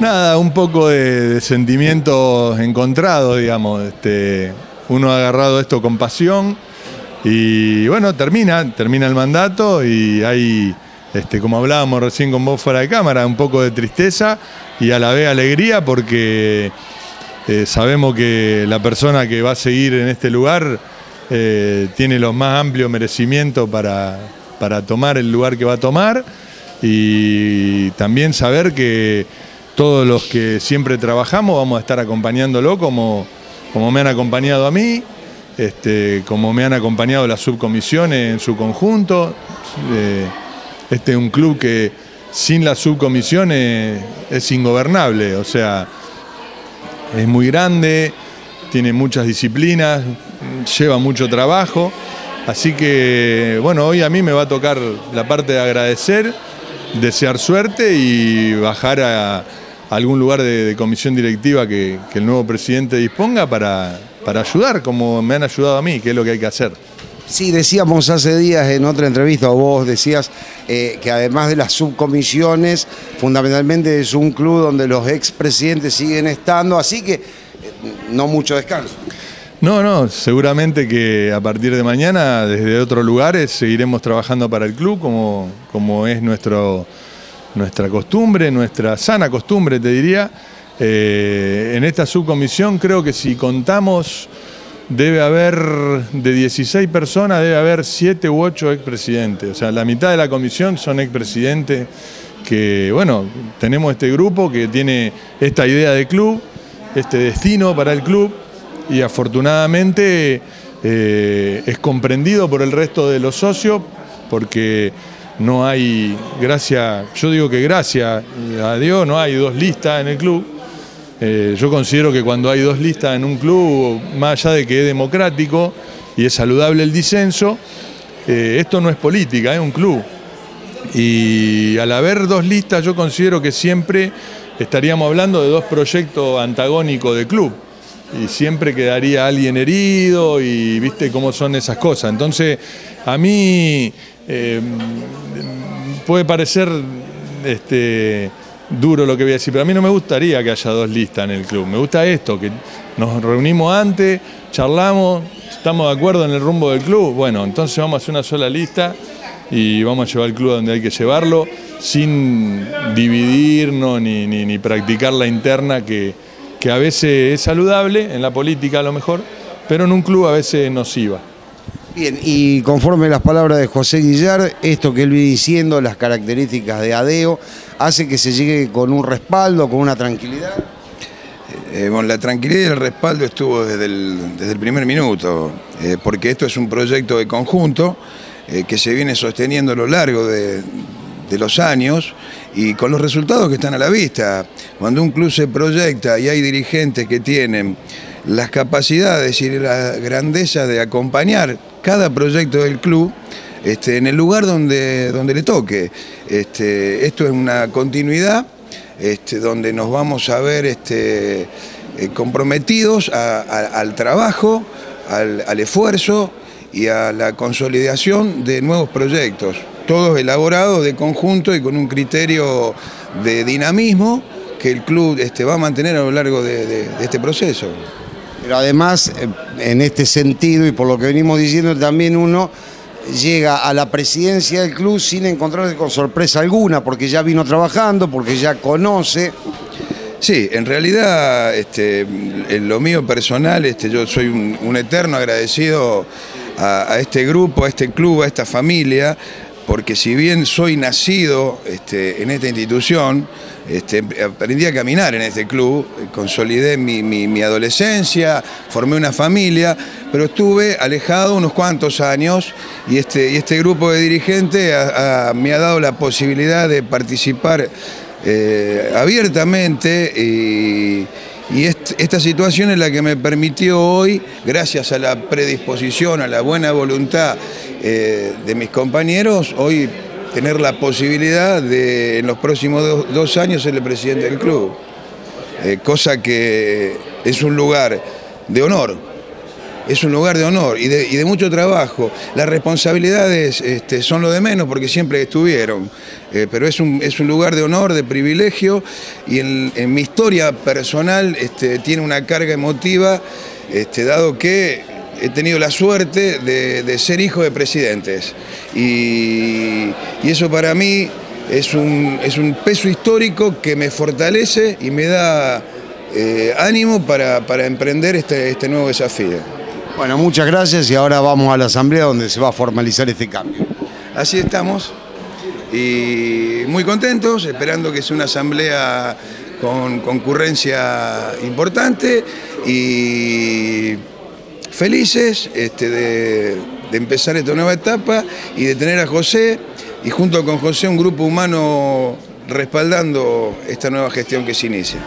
Nada, un poco de, sentimientos encontrados, digamos. Este, uno ha agarrado esto con pasión y bueno, termina, termina el mandato y hay, este, como hablábamos recién con vos fuera de cámara, un poco de tristeza y a la vez alegría porque eh, sabemos que la persona que va a seguir en este lugar eh, tiene los más amplios merecimientos para, para tomar el lugar que va a tomar y también saber que todos los que siempre trabajamos vamos a estar acompañándolo como, como me han acompañado a mí, este, como me han acompañado las subcomisiones en su conjunto. Eh, este es un club que sin las subcomisiones es ingobernable, o sea, es muy grande, tiene muchas disciplinas, lleva mucho trabajo. Así que, bueno, hoy a mí me va a tocar la parte de agradecer, desear suerte y bajar a, algún lugar de, comisión directiva que, el nuevo presidente disponga para, para ayudar, como me han ayudado a mí, que es lo que hay que hacer. Sí, decíamos hace días en otra entrevista, o vos decías eh, que además de las subcomisiones, fundamentalmente es un club donde los expresidentes siguen estando, así que eh, no mucho descanso. No, no, seguramente que a partir de mañana, desde otros lugares, seguiremos trabajando para el club, como, como es nuestro, nuestra costumbre, nuestra sana costumbre, te diría. Eh, en esta subcomisión creo que si contamos debe haber, de 16 personas, debe haber 7 u 8 expresidentes. O sea, la mitad de la comisión son expresidentes que, bueno, tenemos este grupo que tiene esta idea de club, este destino para el club y afortunadamente eh, es comprendido por el resto de los socios porque no hay, gracias, yo digo que gracias a Dios no hay dos listas en el club. Eh, yo considero que cuando hay dos listas en un club, más allá de que es democrático y es saludable el disenso, eh, esto no es política, es un club. Y al haber dos listas yo considero que siempre estaríamos hablando de dos proyectos antagónicos de club y siempre quedaría alguien herido y viste cómo son esas cosas. Entonces, a mí eh, puede parecer este, duro lo que voy a decir, pero a mí no me gustaría que haya dos listas en el club. Me gusta esto, que nos reunimos antes, charlamos, estamos de acuerdo en el rumbo del club. Bueno, entonces vamos a hacer una sola lista y vamos a llevar el club donde hay que llevarlo sin dividirnos ni, ni practicar la interna que que a veces es saludable, en la política a lo mejor, pero en un club a veces es nociva. Bien, y conforme las palabras de José Guillar, esto que él viene diciendo, las características de ADEO, hace que se llegue con un respaldo, con una tranquilidad. Eh, bueno, la tranquilidad y el respaldo estuvo desde el, desde el primer minuto, eh, porque esto es un proyecto de conjunto eh, que se viene sosteniendo a lo largo de, de los años y con los resultados que están a la vista. Cuando un club se proyecta y hay dirigentes que tienen las capacidades y la grandeza de acompañar cada proyecto del club este, en el lugar donde, donde le toque. Este, esto es una continuidad este, donde nos vamos a ver eh, comprometidos al trabajo, al, esfuerzo y a la consolidación de nuevos proyectos todos elaborados de conjunto y con un criterio de dinamismo que el club va a mantener a lo largo de, este proceso. Pero además, eh, en este sentido y por lo que venimos diciendo, también uno llega a la presidencia del club sin encontrarse con sorpresa alguna, porque ya vino trabajando, porque ya conoce. Sí, en realidad, este, en lo mío personal, este, yo soy un, eterno agradecido a, este grupo, a este club, a esta familia, porque si bien soy nacido este, en esta institución, este, aprendí a caminar en este club, consolidé mi, adolescencia, formé una familia, pero estuve alejado unos cuantos años y este, este grupo de dirigentes me ha dado la posibilidad de participar eh, abiertamente y, esta situación es la que me permitió hoy, gracias a la predisposición, a la buena voluntad eh, de mis compañeros, hoy tener la posibilidad de en los próximos dos, años ser el presidente del club. Eh, cosa que es un lugar de honor es un lugar de honor y de, mucho trabajo. Las responsabilidades este, son lo de menos porque siempre estuvieron, eh, pero es un, es un, lugar de honor, de privilegio y en, mi historia personal este, tiene una carga emotiva, este, dado que he tenido la suerte de, ser hijo de presidentes y, eso para mí es un, es un peso histórico que me fortalece y me da eh, ánimo para, emprender este, este nuevo desafío. Bueno, muchas gracias y ahora vamos a la asamblea donde se va a formalizar este cambio. Así estamos y muy contentos, esperando que sea una asamblea con concurrencia importante y felices este, de, de empezar esta nueva etapa y de tener a José y junto con José un grupo humano respaldando esta nueva gestión que se inicia.